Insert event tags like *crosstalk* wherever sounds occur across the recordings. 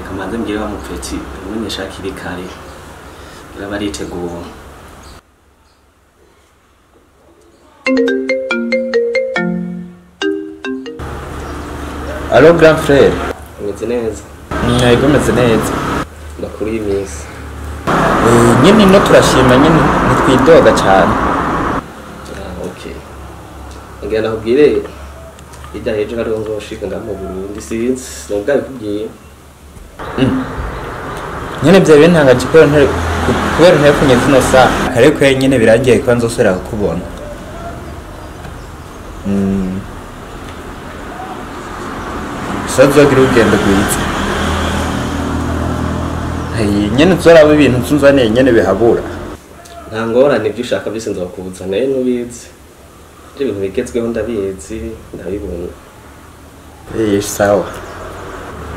rero amupeti umenyesha hakiri kare. Iraba ariteguwe alo grand frere umeze neza? Yego meze neza. Makuru y'iminsi Eh, nyine no turashima nyine. Ntitwidoga cyane. Ah, ngira nakubwire hirya hejo hariho nzoshika ngaha mu burundi sinzi nubwo abikubwiye nyine byari bintangaje kubera ntare kubera ntare kunye zino saa ariko ye nyine birangiye kuba nzosubira kukubona Mm. gusa uzogira urugendo rwiza. Nyine uzoraba ibintu nzunzaniye nyine bihabura. Nta ngorane ibyo ushaka byose nzakuzana nawe nubizi. Ibyo bintu bigezweho ndabizi ndabibona. Sawa.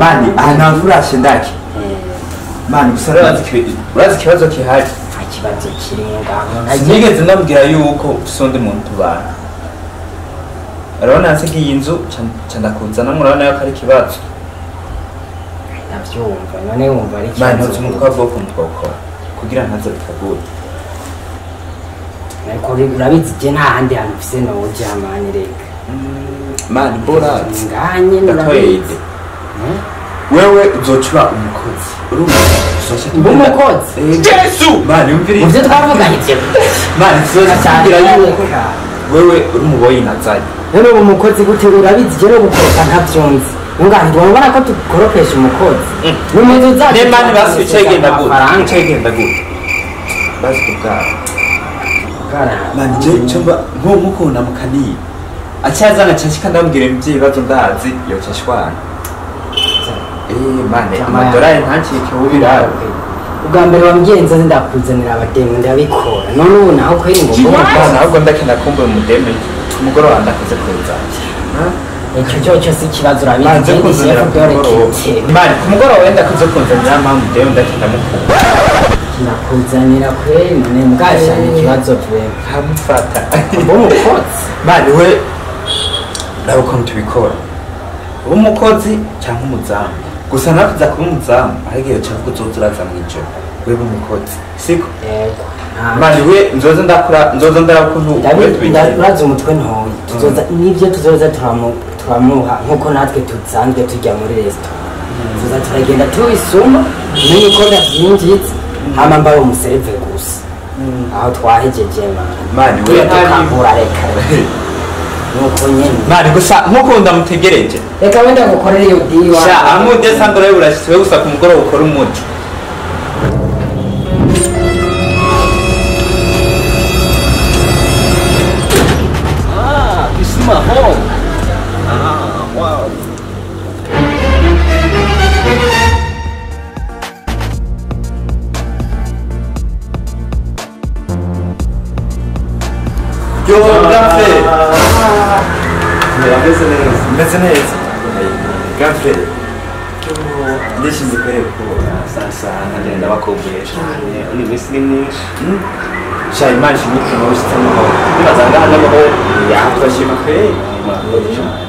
mani aha nta mvurashe ndake mani gusa urazi ikibazo- ikibazo gihari nta kibazo kirimo sinigeze ndamubwira yuko ufise undi muntu tubana urabona nsiga iyi nzu ca ndakuzana murabona yuko ari ikibazo. Ndabyumva none wumva ari mani ikibazo. ntuzi umutwe ukuntu twawukora kugira ntaze bitagura ariko urabizi je nta handi hantu ufise noja mani reka. Mani borazi urabizi wewe uzocura umukozi urumva uzoca umukozi yesu mani umviriza muvyo twavuganye ivyo mani tuzogira yuko wewe uri umuboyi nazanye none ubu umukozi gute urabizi je no gukoroka ntavyonzi ngaha ntiwabona ko tukoropesha umukozi n'umuzi uzacu ne mani basi bicaye genda gute amafaranga bicaye genda gute basi kubwara mani je cumba nko mukunda mukaniye 아차잖아 자식한다는 기름지가 좀다 아직 여 자식과 에만에 아마 돌아야 한치 겨울이라 ugambere wamugenza ndakuzanira abatemwe ndabikora none ubu nawe uko ntabwo ndakenda kumva umudeme umugoroba ndakuze kuza icyo cyo cyose ikibazo urabizi mani ku mugoroba wenda kuze kunzanira mama umudeme ndakenda mukunda nakuzanira kwe none mbwashana ikibazo vuba nkamufata mbona umukotsi mani we nawe ukuntu tubikora uba umukozi cyangwa umuzamu? Gusa nakuza kuba umuzamu ariko iyo cyangwa uzoza uraza mu ijoro. Wewe umukozi. Siko? Mani we nzoza ndakora nzoza ndara ukuntu we tubigira urazi umutwe ntoya. Tuzoza ni byo tuzoza turamu- turamuha nk'uko natwe dusanzwe tujya muri resitora. Tuzoza turagenda tubisuma umenye ko ndabyinjitse hama mbaye umusereve gusa. Aho twahejeje mani mani we tukagura reka. *laughs* nuko nyene mani gusa nk'uko ndamutegereje reka wenda gukorera iyo diwa sha amude sandora burashitse gusa ku mugoroba ukora umuti ah this is home ah wow yo gafe meze neza meze neza gafe ndishimye kubera kubona sasa nkagenda bakumbuye cyane uri iminsi ni myinshi sha imana ishimwe ukuntu washitse amahoro nibaza ngaha n'amahoro turashima kweri murakoze cyane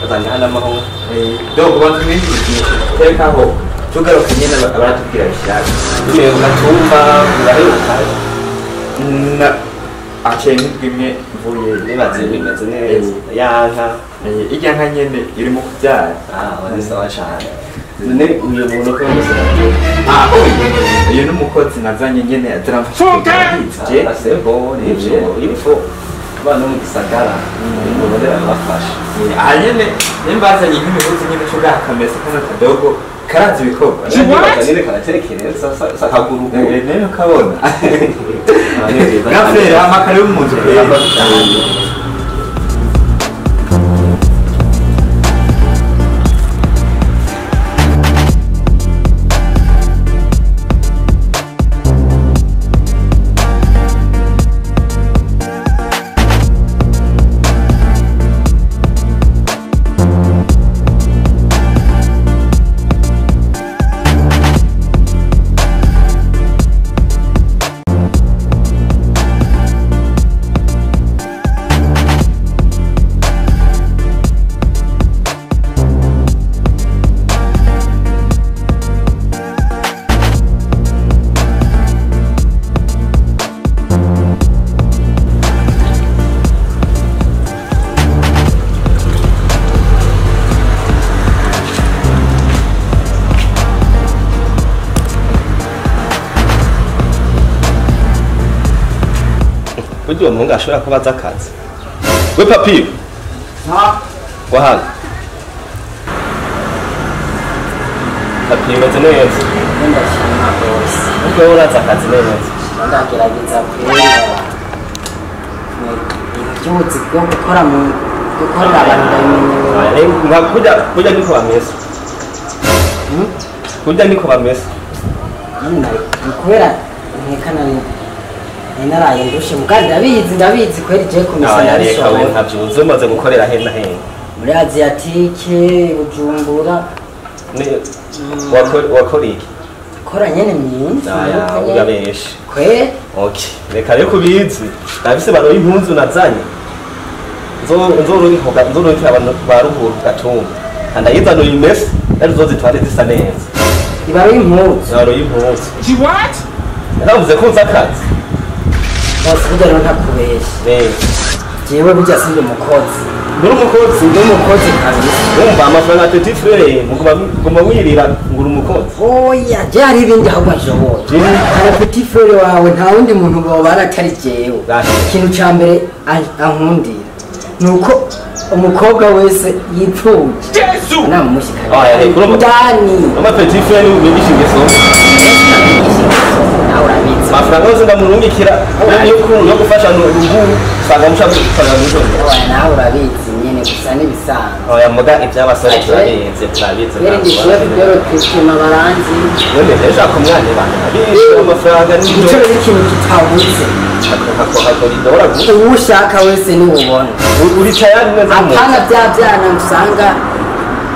baza ngaha n'amahoro dogo bantu benshi tekaho tugaruka nyine abaratubwira bishaka tugiye ku gatumba uraheruka na aciye nk'indwimwe mvuye nibaze bimeze neza yanka irya nka nyene irimo kubyara wari sawa cyane none uyu muntu ko oya uyu ni umukozi nazanye nyene asebo nivyo info abana mu gisagara umuntu rero abafasha aha nyene nimbazanye nk'imigozi nyene co gaha kamese kano kadogo karazi ibikorwa nyine karatekereza sakaguru Eh, nene ukabona *laughs* gafere amakaro yo mu nzu kweri buryo uwo muhungu ashobora kuba azi akazi. We papiyo wa hano. Papiyo umeze neza. Ubwo wowe urazi akazi neza ndagerageza kureba iby'ubuzi bwo gukora mu gukorera abantu ndabimenyereye nka kurya niko bameze. Kurya niko bameze. Kubera nkekana ni nari naraye ndushe mugari ndabizi ndabizi kweri je kumesa reka we ndabishoboye ntabyuzi umaze gukorera hena hena muri aziyatike bujumbura. Wakora iki? Kora nyene myinshi urabeshe kweri okay reka rero kubizi. Ndabise baro y'impunzu nazanye nzorunikoga nzorunikira abantu ba ruguru gatumba. Kandayiza imese rero uzozitware zisa neza. Ibaro y'impuzu baro y'impunzu yaravuze ko nzi akazi. Bose burya rero ntakubeshya neza jewe burya sindi umukozi muri umukozi sindi umukozi kabisa wumva amafaranga ya petit frere muguma wirira ngo uri umukozi oya je hari ibindi ahubwo nshoboye Jewe? kana petit frere wawe nta wundi muntu bobana atari Gahe. ikintu ca mbere an- ankundira ni uko umukobwa wese yipfuje urumva- ndani ama petit frere ubigisha ingeso nawe urabizi amafaranga yose ndamurungikira yo gufasha uruhu usanga mushaka gukorera nijoro nawe urabizi nyene gusa n'ibisanzwe. Oya muga iby'abasore ndi shefu dore kwituma baranzi. None rero ushaka umwana abantu abishyura amafaranga icyo nijoro rero ikintu kitabuze uwo ushaka wese niwubona uri tayari neza apana bya byana usanga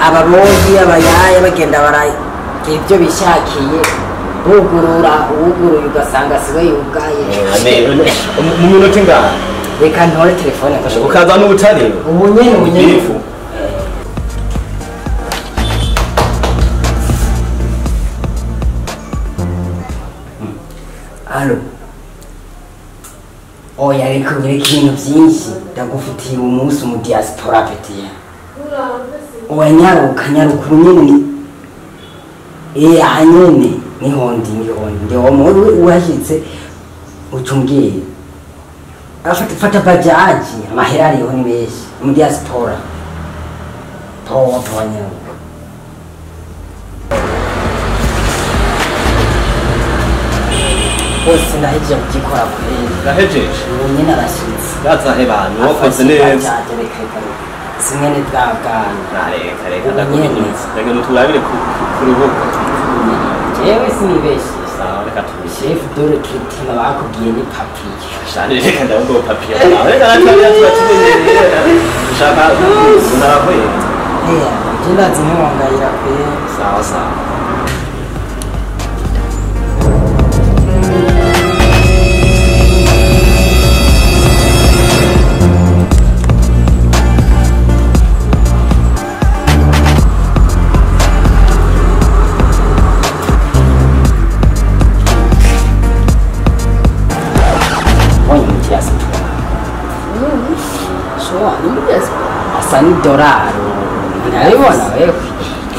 ababogi abayaya bagenda baragira ibyo bishakiye. Bugurura uwuguruye ugasanga siwe yugaye. Mu minota ingana reka ntore telefone ukaza n'ubutare ubu nyene ubu nyene ifu alo. Oya reka nyereka ibintu byinshi. Ndagufitiye umunsi mu diaspora petiya oya nyaruka nyaruka ubu nyene ni eh aha nyene ni ho ndi ni ho ndi ndi uwo muntu uhashyitse afata fata bajaji amahera ariho ni menshi mu diaspora powa powa nyaruka bose nahejeje kugikora kuri gahejeje ubu nyine arashyitse yazahe bantu wakoze neza simwe ni bwa bwana Na, reka reka reka nuturabire ku rubuga reka tubishe shefu dore kitima bakubwiye ni papiye shani reka ndabwo papiye reka natwe tuba tumenyereye ushaka unarahoye je ndazi ntiwongayira kwe sawa sawa raro ndabibona wewe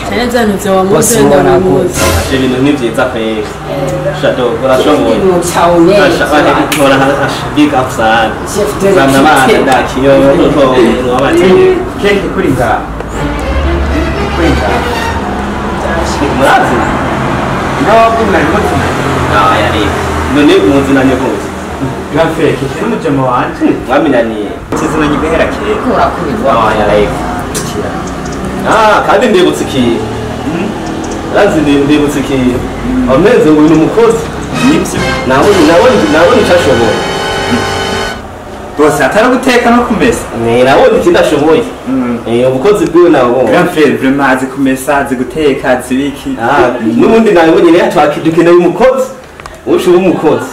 cyane cyane uzawamutenda mu muzi ibintu ni byiza pe shado urashoboye urashobora gutora big outside zamna abana ndakiyo nuko umuntu wabateye kenshi kuri ngaha kuri ngaha murazi ntabwo mwarimo tumaze ah yari none muzi nanjye rwose ngafeke n'umujama wanjye mwamenyaniye tuzinanye guhera kera urakubitwa ah yari ah kandi ndibutse ikintu razi ndibutse ikintu ameze ngo ni umukozi ni byo nabonye nabonye nabonye icyo ashoboye bose atari guteka no kumesa ni nabonye ikindi ashoboye Eh, ubukozi bwiwe nabonye grand frere vraiment azi kumesa azi guteka azi biki Ah, n'ubundi nabonye rero twaki dukeneye umukozi uca uba umukozi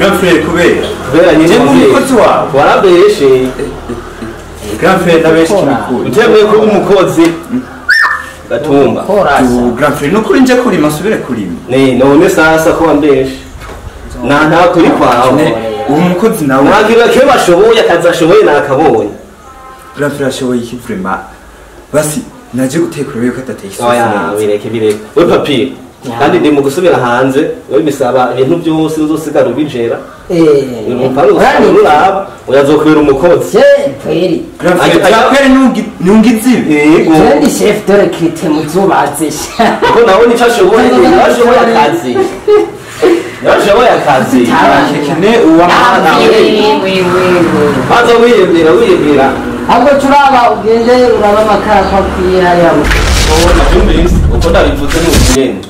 grand frere kubera kubera nyine umukozi wawe warabeshe ndabenshi Kora. kimukuru utemeye kuba umukozi gatumba grand frere nukuri nje kurima asubire kurima ni none sasa ko wambeshe nta kuri kwawe uwo mukozi nawe mwagirira kebe bashoboye akazi ashoboye nakabonye grand frere ashoboye iki vraiment basi naje guteka urebe ko adateka isosi neza bireke bireke we papiye Ya. Kandi ndi mu gusubira hanze wowe bisaba ibintu byose uzosigara ubijera. Eh, urumpanga urani- uraba uyazokubera umukozi. Nungizibe? Yego. Je ndi chef de recrute muzubazisha kuko nawe ni cyo ashoboye *laughs* ashoboye akazi. Nawe ashoboye akazi. Kene uwamana maze wiyemera wiyemera. Ahubwo turaba ugende uraba amakara ko wowe nabyumvise uko ndabivuze ni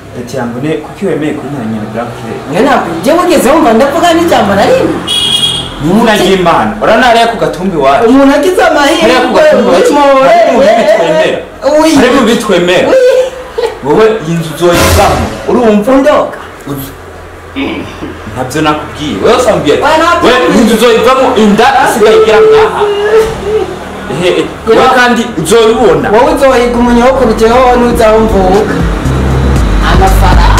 peti yangu ne kuki wemeye kuntanyira brakire mwe ntabwo ujye wugeze wumva ndavuga n'ijambo na rimwe n'umuna ry'imana urabona hariya ku gatumbi wacu umuntu agize amahirwe hari mu bitwemera wowe iyi nzu uzoyivamo urumva undoka ntabyo nakubwiye wewe usambwiye we inzu uzoyivamo inda isigaye igera ngaha wewe kandi uzoyibona wowe uzohiga umunyokuru jeho nuzawumvuka amafaranga